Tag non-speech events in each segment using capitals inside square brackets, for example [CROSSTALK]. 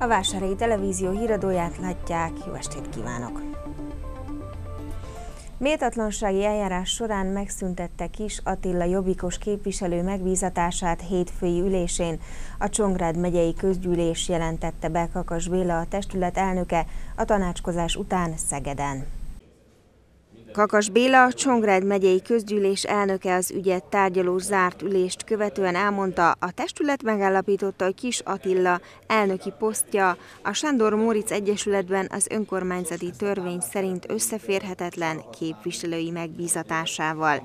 A Vásárhelyi Televízió híradóját látják, jó estét kívánok! Méltatlansági eljárás során megszüntette Kis Attila jobbikos képviselő megbízatását hétfői ülésén. A Csongrád megyei közgyűlés jelentette be Kakas Béla a testület elnöke a tanácskozás után Szegeden. Kakas Béla, a Csongrád megyei közgyűlés elnöke az ügyet tárgyalós zárt ülést követően elmondta, a testület megállapította, hogy Kis Attila elnöki posztja a Sándor Móric Egyesületben az önkormányzati törvény szerint összeférhetetlen képviselői megbízatásával.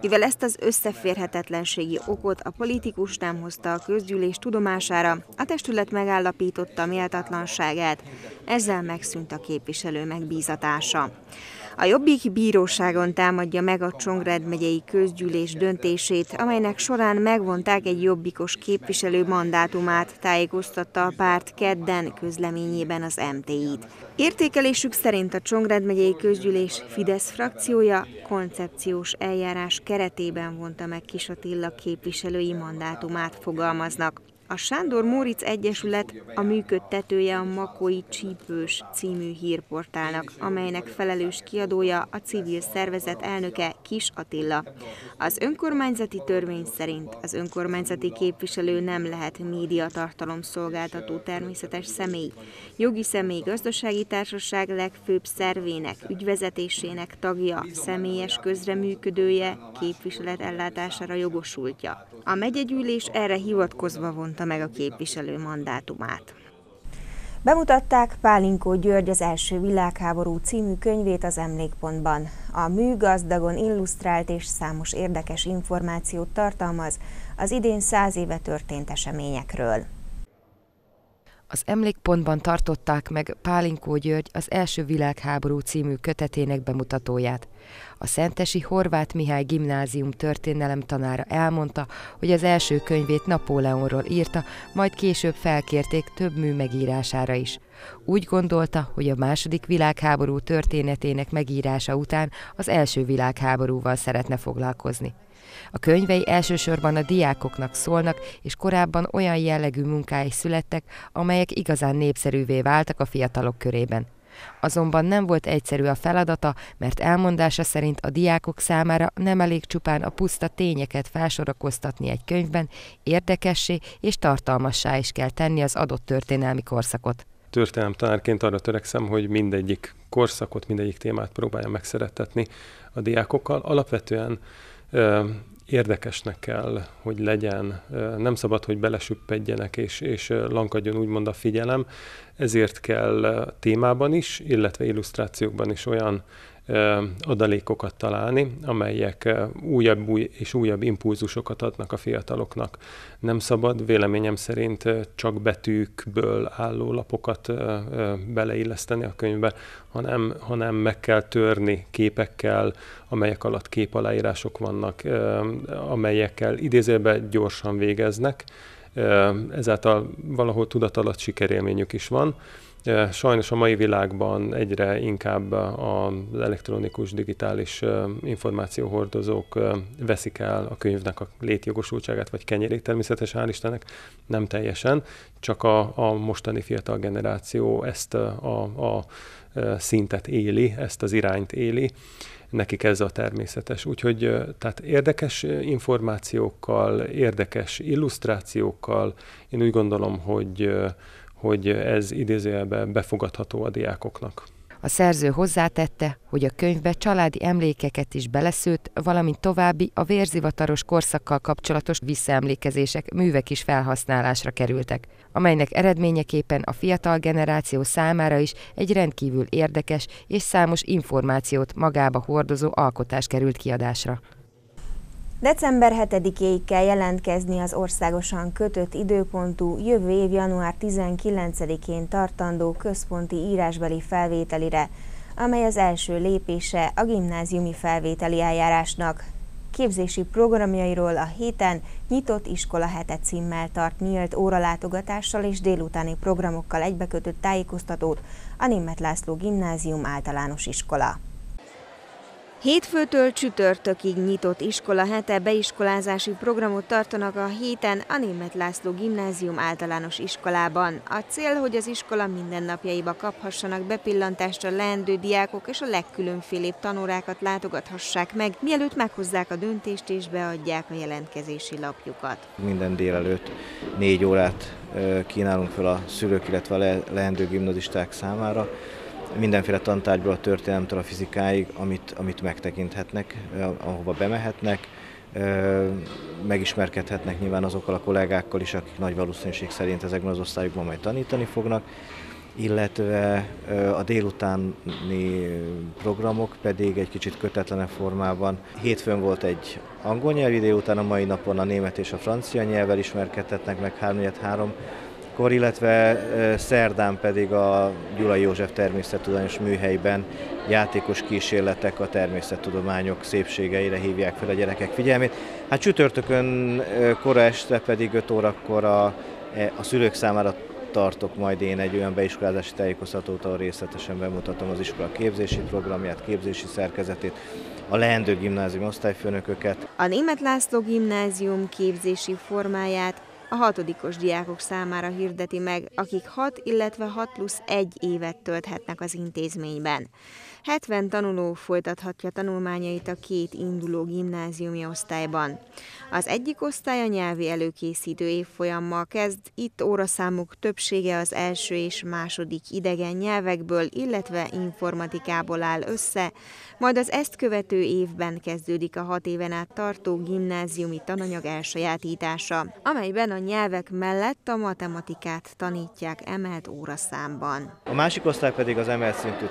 Mivel ezt az összeférhetetlenségi okot a politikus nem hozta a közgyűlés tudomására, a testület megállapította méltatlanságát, ezzel megszűnt a képviselő megbízatása. A Jobbik bíróságon támadja meg a Csongrád megyei közgyűlés döntését, amelynek során megvonták egy jobbikos képviselő mandátumát, tájékoztatta a párt kedden közleményében az MTI-t. Értékelésük szerint a Csongrád megyei közgyűlés Fidesz frakciója koncepciós eljárás keretében vonta meg Kis Attila képviselői mandátumát, fogalmaznak. A Sándor Móric Egyesület a működtetője a Makói Csípős című hírportálnak, amelynek felelős kiadója a civil szervezet elnöke Kis Attila. Az önkormányzati törvény szerint az önkormányzati képviselő nem lehet médiatartalom szolgáltató természetes személy, jogi személy gazdasági társaság legfőbb szervének, ügyvezetésének tagja, személyes közreműködője, képviselet ellátására jogosultja. A megyegyűlés erre hivatkozva vonta meg a képviselő mandátumát. Bemutatták Pálinkó György az első világháború című könyvét az emlékpontban. A mű gazdagon illusztrált és számos érdekes információt tartalmaz az idén száz éve történt eseményekről. Az emlékpontban tartották meg Pálinkó György az első világháború című kötetének bemutatóját. A Szentesi Horváth Mihály Gimnázium történelem tanára elmondta, hogy az első könyvét Napóleonról írta, majd később felkérték több mű megírására is. Úgy gondolta, hogy a második világháború történetének megírása után az első világháborúval szeretne foglalkozni. A könyvei elsősorban a diákoknak szólnak, és korábban olyan jellegű munkái születtek, amelyek igazán népszerűvé váltak a fiatalok körében. Azonban nem volt egyszerű a feladata, mert elmondása szerint a diákok számára nem elég csupán a puszta tényeket felsorakoztatni egy könyvben, érdekessé és tartalmassá is kell tenni az adott történelmi korszakot. tanárként arra törekszem, hogy mindegyik korszakot, mindegyik témát próbálja megszerettetni a diákokkal. Alapvetően érdekesnek kell, hogy legyen, nem szabad, hogy belesüppedjenek és, és lankadjon úgymond a figyelem, ezért kell témában is, illetve illusztrációkban is olyan adalékokat találni, amelyek újabb új és újabb impulzusokat adnak a fiataloknak. Nem szabad véleményem szerint csak betűkből álló lapokat beleilleszteni a könyvbe, hanem, hanem meg kell törni képekkel, amelyek alatt képaláírások vannak, amelyekkel idézőben gyorsan végeznek, ezáltal valahol tudat alatt sikerélményük is van, Sajnos a mai világban egyre inkább az elektronikus, digitális információhordozók veszik el a könyvnek a létjogosultságát, vagy kenyerét természetesen, hál' Istennek, nem teljesen, csak a, a mostani fiatal generáció ezt a, a szintet éli, ezt az irányt éli, nekik ez a természetes. Úgyhogy tehát érdekes információkkal, érdekes illusztrációkkal, én úgy gondolom, hogy hogy ez idézőjelben befogadható a diákoknak. A szerző hozzátette, hogy a könyvbe családi emlékeket is beleszőtt, valamint további a vérzivataros korszakkal kapcsolatos visszaemlékezések, művek is felhasználásra kerültek, amelynek eredményeképpen a fiatal generáció számára is egy rendkívül érdekes és számos információt magába hordozó alkotás került kiadásra. December 7-éig kell jelentkezni az országosan kötött időpontú jövő év január 19-én tartandó központi írásbeli felvételire, amely az első lépése a gimnáziumi felvételi eljárásnak. képzési programjairól a héten nyitott iskola hete címmel tart nyílt óralátogatással és délutáni programokkal egybekötött tájékoztatót a Német László Gimnázium általános iskola. Hétfőtől csütörtökig nyitott iskola hete beiskolázási programot tartanak a héten a Német László Gimnázium általános iskolában. A cél, hogy az iskola mindennapjaiba kaphassanak bepillantást a leendő diákok és a legkülönfélébb tanórákat látogathassák meg, mielőtt meghozzák a döntést és beadják a jelentkezési lapjukat. Minden délelőtt négy órát kínálunk fel a szülők, illetve a leendő gimnazisták számára mindenféle tantárgyból a történelemtől a fizikáig, amit, amit megtekinthetnek, ahova bemehetnek, megismerkedhetnek nyilván azokkal a kollégákkal is, akik nagy valószínűség szerint ezekben az osztályokban majd tanítani fognak, illetve a délutáni programok pedig egy kicsit kötetlenebb formában. Hétfőn volt egy angol nyelvi délután, a mai napon a német és a francia nyelvvel ismerkedhetnek meg 3 kor, illetve szerdán pedig a Gyulai József Természettudományos Műhelyben játékos kísérletek a természettudományok szépségeire hívják fel a gyerekek figyelmét. Hát csütörtökön kora este pedig 5 órakor a, e, a szülők számára tartok majd én egy olyan beiskolázási tájékoztatót, ahol részletesen bemutatom az iskola képzési programját, képzési szerkezetét, a leendő gimnázium osztályfőnököket. A Német László gimnázium képzési formáját a hatodikos diákok számára hirdeti meg, akik 6, illetve 6 plusz 1 évet tölthetnek az intézményben. 70 tanuló folytathatja tanulmányait a két induló gimnáziumi osztályban. Az egyik osztály a nyelvi előkészítő évfolyammal kezd, itt óraszámuk többsége az első és második idegen nyelvekből, illetve informatikából áll össze, majd az ezt követő évben kezdődik a hat éven át tartó gimnáziumi tananyag elsajátítása, amelyben a nyelvek mellett a matematikát tanítják emelt óraszámban. A másik osztály pedig az emelt szintű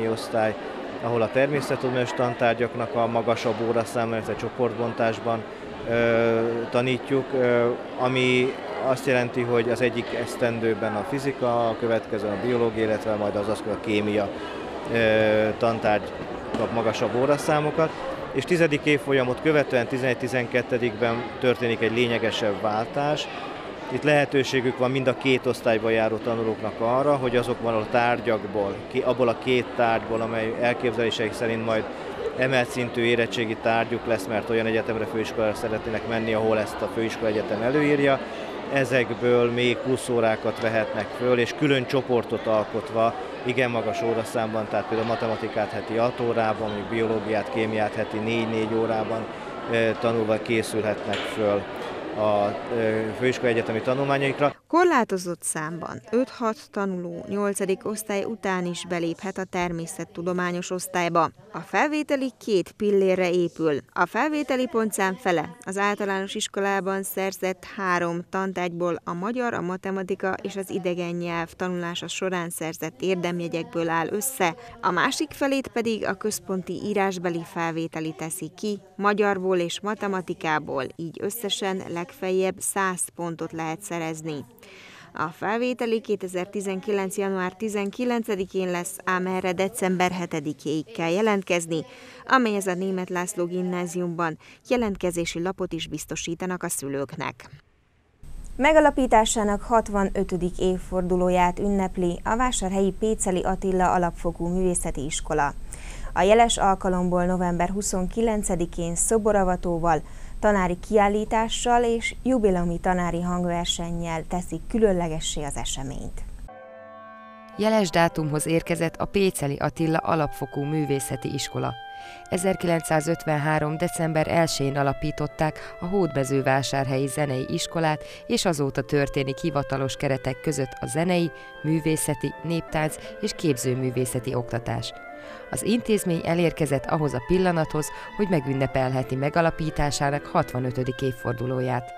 természettudományi osztály, ahol a természettudományos tantárgyaknak a magasabb óraszáma, illetve csoportbontásban ö, tanítjuk, ö, ami azt jelenti, hogy az egyik esztendőben a fizika, a következő a biológia, illetve majd az az a kémia ö, tantárgy kap magasabb óraszámokat, és tizedik évfolyamot követően 11-12-ben történik egy lényegesebb váltás, itt lehetőségük van mind a két osztályba járó tanulóknak arra, hogy azokban a tárgyakból, abból a két tárgyból, amely elképzeléseik szerint majd emelt szintű érettségi tárgyuk lesz, mert olyan egyetemre főiskolára szeretnének menni, ahol ezt a főiskola egyetem előírja, ezekből még plusz órákat vehetnek föl, és külön csoportot alkotva, igen magas óraszámban, tehát például matematikát heti 6 órában, mondjuk biológiát, kémiát heti 4-4 órában tanulva készülhetnek föl a főiskola egyetemi tanulmányaikra. Korlátozott számban 5-6 tanuló 8. osztály után is beléphet a természettudományos osztályba. A felvételi két pillérre épül. A felvételi pontszám fele az általános iskolában szerzett három tantárgyból a magyar, a matematika és az idegen nyelv tanulása során szerzett érdemjegyekből áll össze, a másik felét pedig a központi írásbeli felvételi teszi ki, magyarból és matematikából, így összesen legfeljebb 100 pontot lehet szerezni. A felvételi 2019. január 19-én lesz, ám erre december 7-ig kell jelentkezni, amelyhez a Német László gimnáziumban jelentkezési lapot is biztosítanak a szülőknek. Megalapításának 65. évfordulóját ünnepli a Vásárhelyi Péceli Attila Alapfokú Művészeti Iskola. A jeles alkalomból november 29-én szoboravatóval, tanári kiállítással és jubileumi tanári hangversennyel teszik különlegessé az eseményt. Jeles dátumhoz érkezett a Péceli Attila Alapfokú Művészeti Iskola. 1953. december 1-én alapították a Hódmezővásárhelyi Zenei Iskolát, és azóta történik hivatalos keretek között a zenei, művészeti, néptánc és képzőművészeti oktatás. Az intézmény elérkezett ahhoz a pillanathoz, hogy megünnepelheti megalapításának 65. évfordulóját.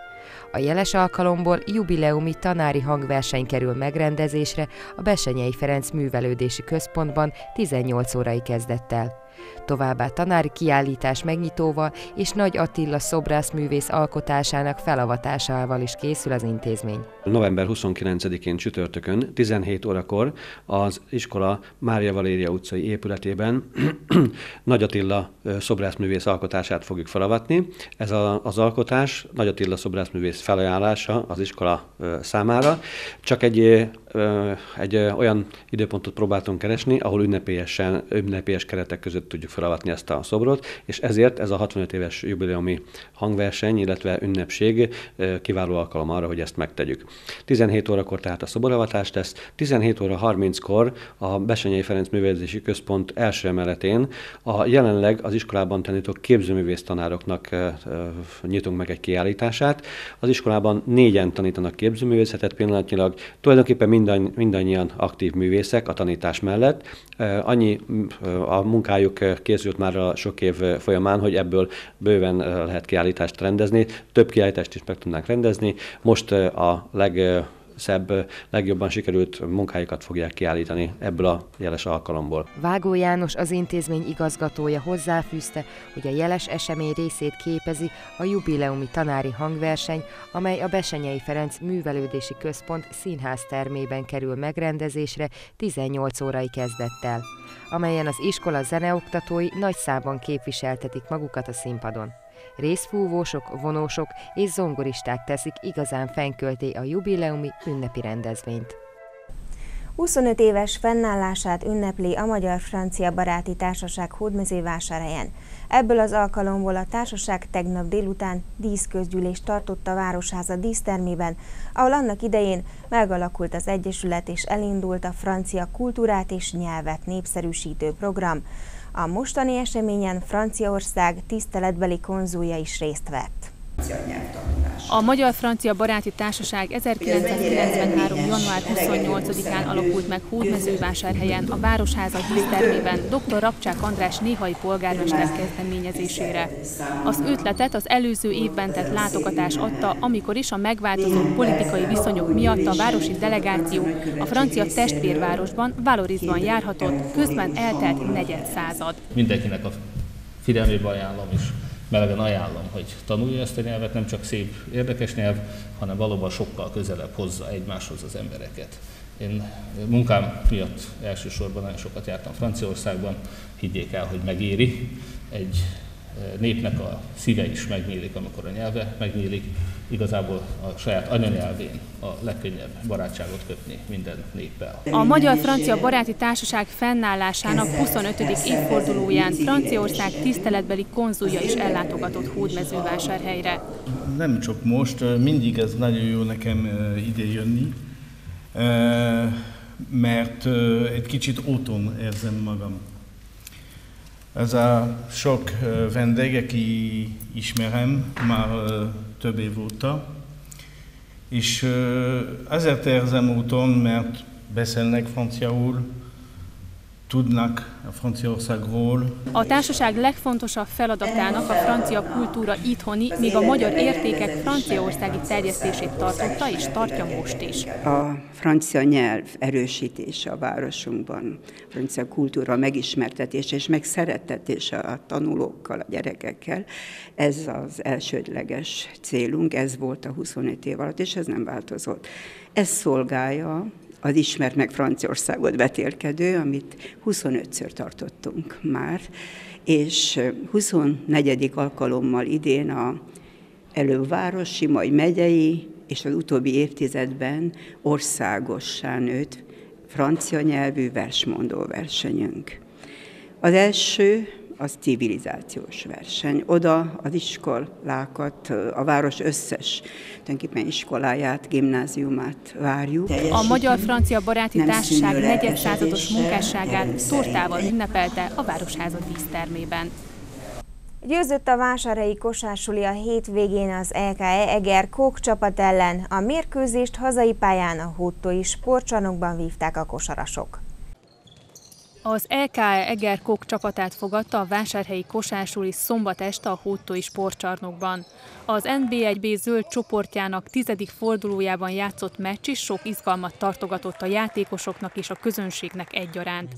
A jeles alkalomból jubileumi tanári hangverseny kerül megrendezésre a Besenyei Ferenc Művelődési Központban 18 órai kezdettel. Továbbá tanári kiállítás megnyitóval és Nagy Attila szobrászművész alkotásának felavatásával is készül az intézmény. November 29-én csütörtökön 17 órakor az iskola Mária Valéria utcai épületében [CLEARS THROAT] Nagy Attila szobrászművész alkotását fogjuk felavatni. Ez a, az alkotás Nagy Attila szobrászművész felajánlása az iskola számára. Csak egy, egy olyan időpontot próbáltunk keresni, ahol ünnepélyesen, ünnepélyes keretek között tudjuk felavatni ezt a szobrot, és ezért ez a 65 éves jubileumi hangverseny, illetve ünnepség kiváló alkalom arra, hogy ezt megtegyük. 17 órakor tehát a szoboravatás lesz, 17 óra 30-kor a Besenyei Ferenc Művelődési Központ első emeletén a jelenleg az iskolában tanító képzőművész tanároknak nyitunk meg egy kiállítását. Az iskolában négyen tanítanak képzőművészetet pillanatnyilag, tulajdonképpen mindanny, mindannyian aktív művészek a tanítás mellett. Annyi a munkájuk készült már a sok év folyamán, hogy ebből bőven lehet kiállítást rendezni. Több kiállítást is meg tudnánk rendezni. Most a leg szebb, legjobban sikerült munkáikat fogják kiállítani ebből a jeles alkalomból. Vágó János, az intézmény igazgatója hozzáfűzte, hogy a jeles esemény részét képezi a jubileumi tanári hangverseny, amely a Besenyei Ferenc Művelődési Központ színház termében kerül megrendezésre 18 órai kezdettel, amelyen az iskola zeneoktatói nagy számban képviseltetik magukat a színpadon. Részfúvósok, vonósok és zongoristák teszik igazán fenykölté a jubileumi ünnepi rendezvényt. 25 éves fennállását ünnepli a Magyar-Francia Baráti Társaság Hódmezővásárhelyen. Ebből az alkalomból a társaság tegnap délután díszközgyűlést tartott a Városháza dísztermében, ahol annak idején megalakult az Egyesület és elindult a francia kultúrát és nyelvet népszerűsítő program. A mostani eseményen Franciaország tiszteletbeli konzulja is részt vett. A Magyar-Francia Baráti Társaság 1993. január 28-án alakult meg Hódmezővásárhelyen a Városháza dísztermében dr. Rapcsák András néhai polgármester kezdeményezésére. Az ötletet az előző évben tett látogatás adta, amikor is a megváltozott politikai viszonyok miatt a városi delegáció a francia testvérvárosban Valorizban járhatott, közben eltelt negyed század. Mindenkinek a figyelmébe ajánlom is melegen ajánlom, hogy tanulja ezt a nyelvet, nem csak szép, érdekes nyelv, hanem valóban sokkal közelebb hozza egymáshoz az embereket. Én munkám miatt elsősorban nagyon sokat jártam Franciaországban, higgyék el, hogy megéri. Egy népnek a szíve is megnyílik, amikor a nyelve megnyílik. Igazából a saját anyanyelvén a legkönnyebb barátságot kötni minden néppel. A Magyar-Francia Baráti Társaság fennállásának 25. évfordulóján Franciaország tiszteletbeli konzulja is ellátogatott Hódmezővásárhelyre. Nem csak most, mindig ez nagyon jó nekem ide jönni, mert egy kicsit otthon érzem magam. Ez a sok vendég, aki ismerem már több év óta, és ezért érzem úton, mert beszélnek franciául, tudnak a Franciaországról. A társaság legfontosabb feladatának a francia kultúra itthoni, míg a magyar értékek franciaországi terjesztését tartotta és tartja most is. A francia nyelv erősítése a városunkban, a francia kultúra megismertetése és megszerettetése a tanulókkal, a gyerekekkel, ez az elsődleges célunk, ez volt a 25 év alatt, és ez nem változott. Ez szolgálja az ismert meg Franciaországot vetélkedő, amit 25-ször tartottunk már, és 24. alkalommal idén a elővárosi, majd megyei, és az utóbbi évtizedben országossá nőtt francia nyelvű versmondó versenyünk. Az első az civilizációs verseny. Oda az iskolákat, a város összes tulajdonképpen iskoláját, gimnáziumát várjuk. A Magyar-Francia Baráti Társaság negyedszázados munkásságát tortával ünnepelte a Városháza dísztermében. Győzött a vásárhelyi kosársuli a hétvégén az LKE Eger Kók csapat ellen. A mérkőzést hazai pályán a hódtói sportcsarnokban vívták a kosarasok. Az EKE Egerkok csapatát fogadta a vásárhelyi kosásúli szombat este a Hótói sportcsarnokban. Az NB1B zöld csoportjának tizedik fordulójában játszott meccs is sok izgalmat tartogatott a játékosoknak és a közönségnek egyaránt.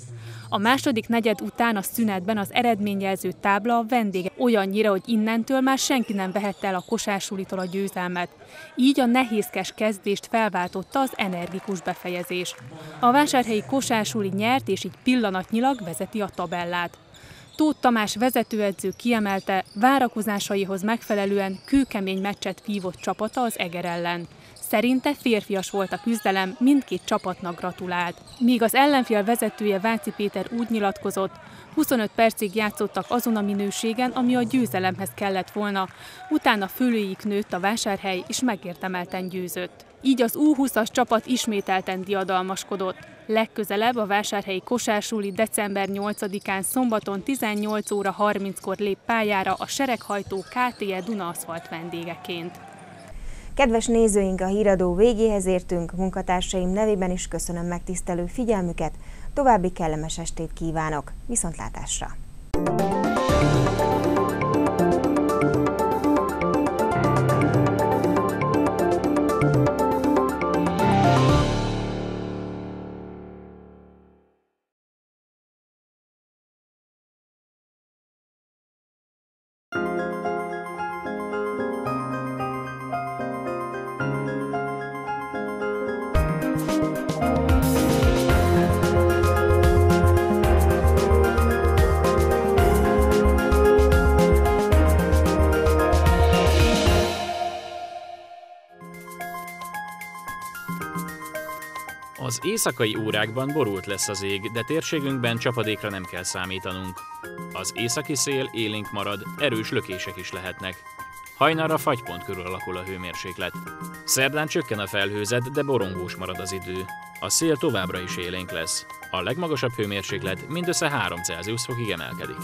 A második negyed után a szünetben az eredményjelző tábla a vendége olyannyira, hogy innentől már senki nem vehette el a kosársulitól a győzelmet. Így a nehézkes kezdést felváltotta az energikus befejezés. A vásárhelyi kosársuli nyert, és így pillanatnyilag vezeti a tabellát. Tóth Tamás vezetőedző kiemelte, várakozásaihoz megfelelően kőkemény meccset vívott csapata az Eger ellen. Szerinte férfias volt a küzdelem, mindkét csapatnak gratulált. Míg az ellenfél vezetője Váci Péter úgy nyilatkozott, 25 percig játszottak azon a minőségen, ami a győzelemhez kellett volna, utána fölőjük nőtt a vásárhely, és megértemelten győzött. Így az U20-as csapat ismételten diadalmaskodott. Legközelebb a vásárhelyi kosársúli december 8-án szombaton 18 óra 30-kor lép pályára a sereghajtó KTE Duna Aszfalt vendégeként. Kedves nézőink, a híradó végéhez értünk, munkatársaim nevében is köszönöm megtisztelő figyelmüket, további kellemes estét kívánok, viszontlátásra! Az éjszakai órákban borult lesz az ég, de térségünkben csapadékra nem kell számítanunk. Az északi szél élénk marad, erős lökések is lehetnek. Hajnalra fagypont körül alakul a hőmérséklet. Szerdán csökken a felhőzet, de borongós marad az idő. A szél továbbra is élénk lesz. A legmagasabb hőmérséklet mindössze 3 Celsius fokig emelkedik.